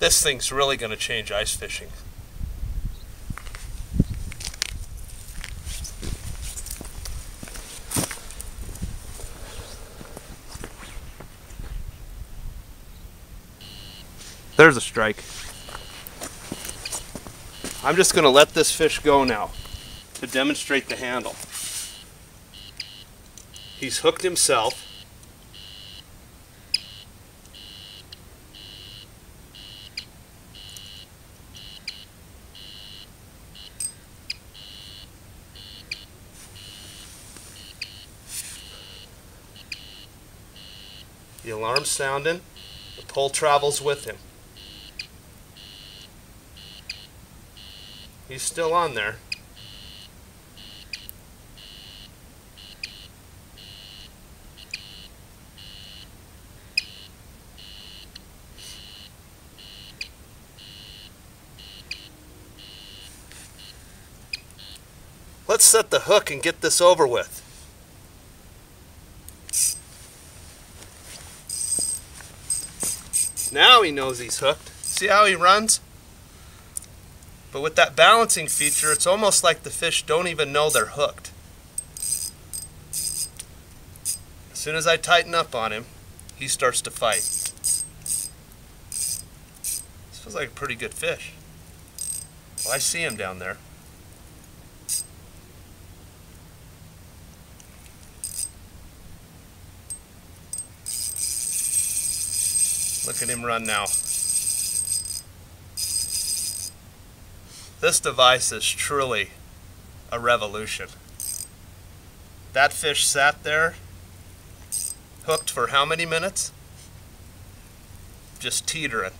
This thing's really going to change ice fishing. There's a strike. I'm just going to let this fish go now to demonstrate the handle. He's hooked himself. The alarm's sounding. The pole travels with him. He's still on there. Let's set the hook and get this over with. Now knows he's hooked. See how he runs? But with that balancing feature, it's almost like the fish don't even know they're hooked. As soon as I tighten up on him, he starts to fight. This feels like a pretty good fish. Well, I see him down there. Look at him run now. This device is truly a revolution. That fish sat there, hooked for how many minutes? Just teetering.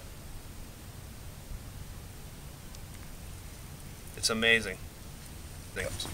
It's amazing. Thanks.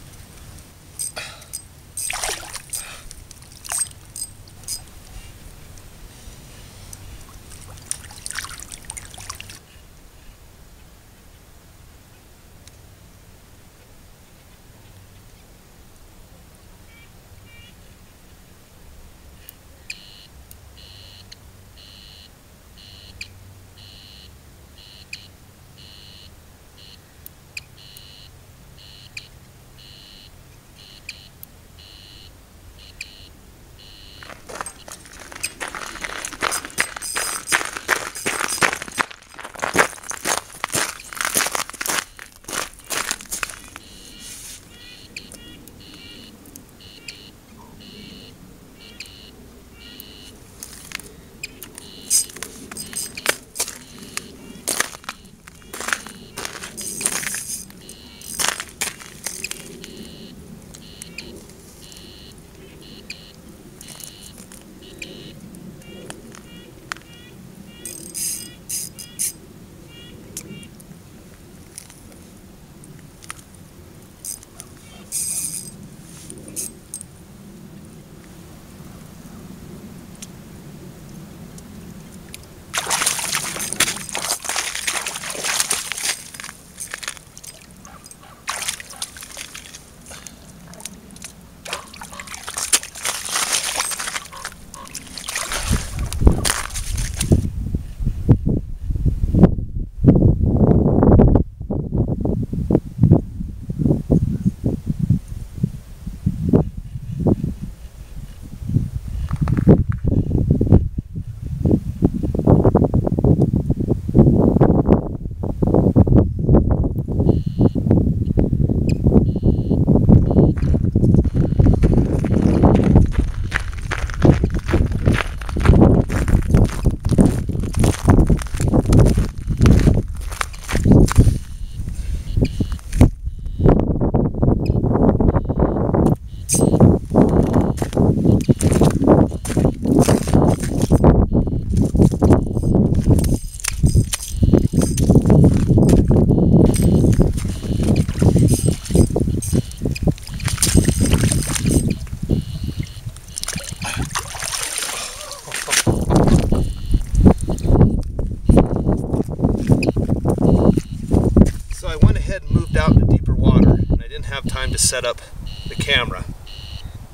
Set up the camera.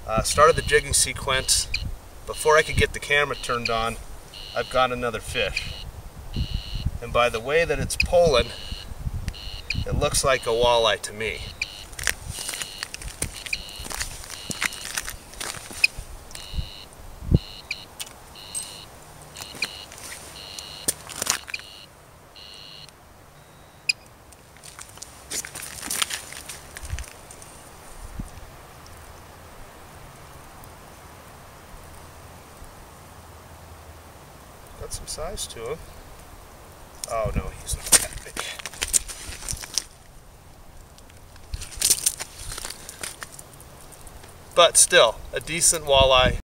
Uh, started the jigging sequence. Before I could get the camera turned on, I've got another fish. And by the way that it's pulling, it looks like a walleye to me. Some size to him. Oh no, he's not that big. But still, a decent walleye